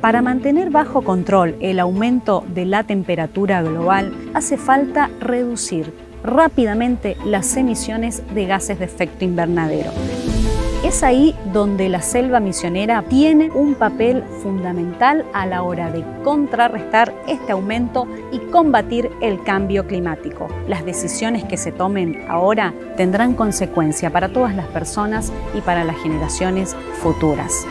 Para mantener bajo control el aumento de la temperatura global, hace falta reducir rápidamente las emisiones de gases de efecto invernadero. Es ahí donde la selva misionera tiene un papel fundamental a la hora de contrarrestar este aumento y combatir el cambio climático. Las decisiones que se tomen ahora tendrán consecuencia para todas las personas y para las generaciones futuras.